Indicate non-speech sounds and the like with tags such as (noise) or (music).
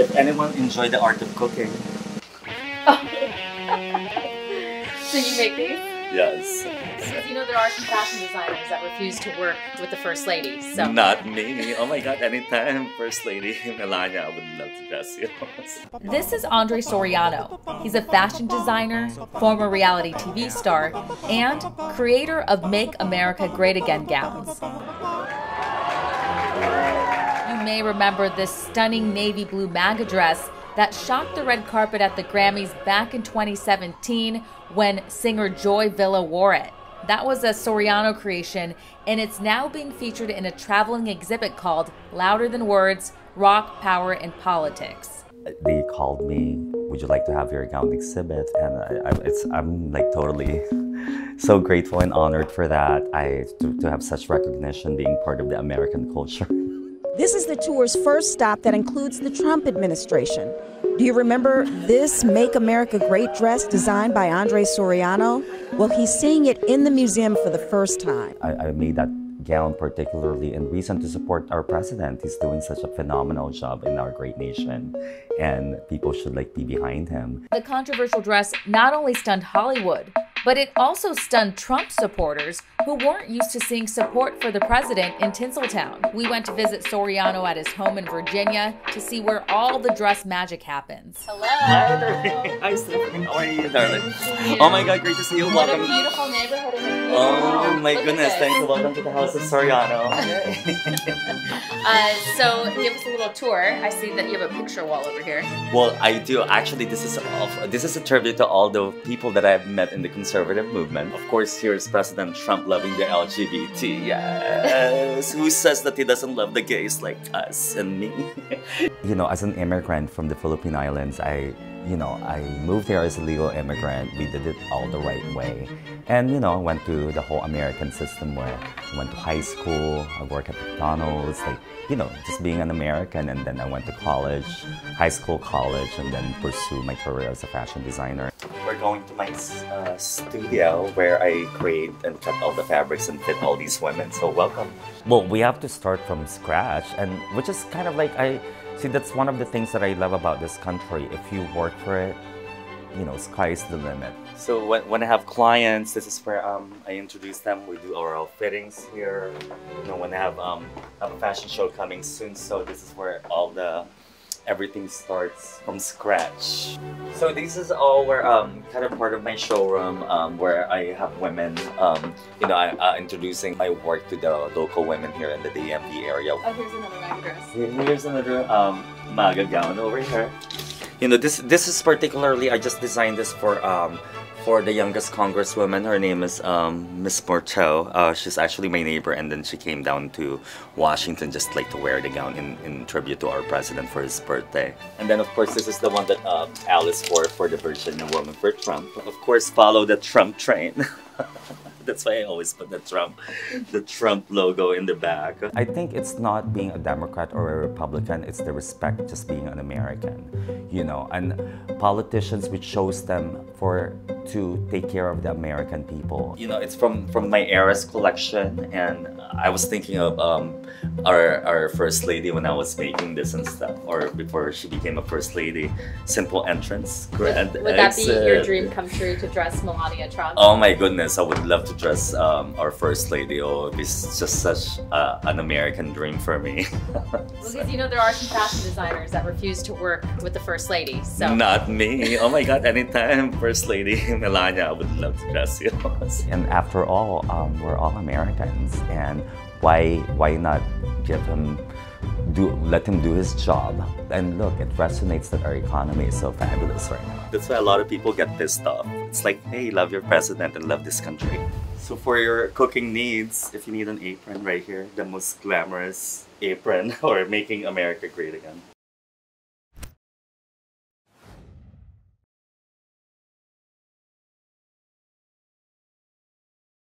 if anyone enjoy the art of cooking, (laughs) So you make these? yes. Because you know there are some fashion designers that refuse to work with the first lady. So Not me. Oh my god, anytime, First Lady (laughs) Melania, I would love to dress you. This is Andre Soriano. He's a fashion designer, former reality TV star, and creator of Make America Great Again gowns. May remember this stunning navy blue MAGA dress that shocked the red carpet at the Grammys back in 2017 when singer Joy Villa wore it. That was a Soriano creation, and it's now being featured in a traveling exhibit called Louder Than Words Rock, Power, and Politics. they called me would you like to have your gown exhibit and I, i'm like totally (laughs) so grateful and honored for that i to, to have such recognition being part of the american culture This is the tour's first stop that includes the Trump administration. Do you remember this Make America Great dress designed by Andre Soriano? Well, he's seeing it in the museum for the first time. I, I made that gown particularly in reason to support our president he's doing such a phenomenal job in our great nation and people should like be behind him The controversial dress not only stunned Hollywood, but it also stunned Trump supporters who weren't used to seeing support for the president in Tinseltown. We went to visit Soriano at his home in Virginia to see where all the dress magic happens. hello. Hi, darling. Hi, Stephanie. How are you, darling? Oh my god, great to see you. What a Welcome. beautiful neighborhood in Oh my Look goodness, this. thank you. Welcome to the house of Soriano. (laughs) Uh, so give us a little tour. I see that you have a picture wall over here. Well, I do. Actually, this is of, this is a tribute to all the people that I've met in the conservative movement. Of course, here's President Trump loving the LGBT. Yes. Who says that he doesn't love the gays like us and me? (laughs) you know as an immigrant from the philippine islands i you know i moved here as a legal immigrant we did it all the right way and you know i went to the whole american system where i went to high school i worked at mcdonald's like you know just being an american and then i went to college high school college and then pursue my career as a fashion designer We're going to my uh, studio where I create and cut all the fabrics and fit all these women. So welcome. well we have to start from scratch and which is kind of like i see that's one of the things that i love about this country if you work for it you know sky's the limit So when, when I have clients, this is where um, I introduce them. We do our fittings here. You know, when I have um, have a fashion show coming soon, so this is where all the everything starts from scratch. So this is all where um, kind of part of my showroom um, where I have women. Um, you know, I, uh, introducing my work to the local women here in the DMV area. Oh, here's another dress. Here's another um, MAGA gown over here. You know, this this is particularly I just designed this for um for the youngest congresswoman. Her name is um Miss Morteau. Uh, she's actually my neighbor, and then she came down to Washington just like to wear the gown in, in tribute to our president for his birthday. And then of course this is the one that um, Alice wore for the Virginia woman for Trump. Of course, follow the Trump train. (laughs) (laughs) That's why I always put the Trump, the Trump logo in the back. I think it's not being a Democrat or a Republican, it's the respect just being an American, you know, and politicians we chose them for to take care of the American people. You know, it's from from my Eras collection, and I was thinking of um, our our first lady when I was making this and stuff, or before she became a first lady. Simple entrance, grand Would that be your dream come true to dress Melania Trump? Oh my goodness, I would love to dress um, our first lady. Oh, it'd just such uh, an American dream for me. (laughs) Because you know there are some fashion designers that refuse to work with the first lady. So Not me. Oh my god, anytime, First Lady (laughs) Melania, I would love to dress you. (laughs) And after all, um, we're all Americans, and why why not give him do let him do his job? And look, it resonates that our economy is so fabulous right now. That's why a lot of people get pissed off. It's like, hey, love your president and love this country. So for your cooking needs, if you need an apron right here, the most glamorous apron (laughs) or making America great again.